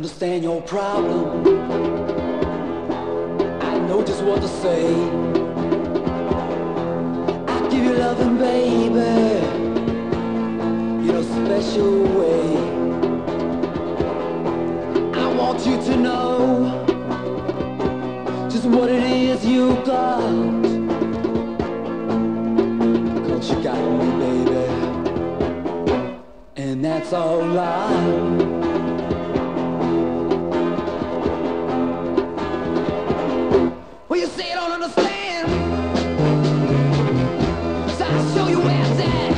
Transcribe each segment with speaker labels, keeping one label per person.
Speaker 1: understand your problem. I know just what to say. I give you loving, baby, in a special way. I want you to know just what it is you got. Cause you got me, baby. And that's all right. You say you don't understand. So I'll show you where it's at.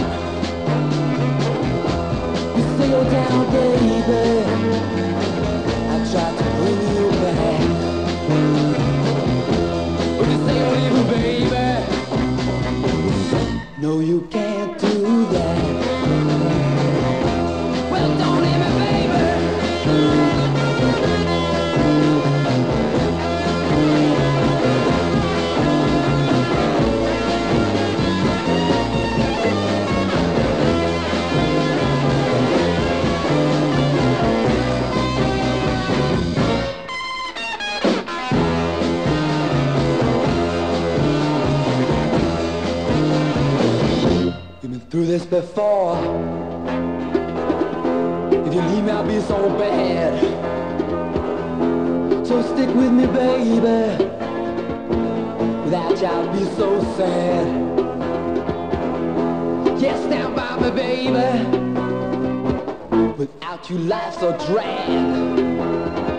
Speaker 1: You say you're down, baby. I tried to bring you back. But you say you're baby. No, you can't do that. Through this before. If you leave me, I'll be so bad. So stick with me, baby. Without you, I'll be so sad. Yeah, stand by me, baby. Without you, life's a drag.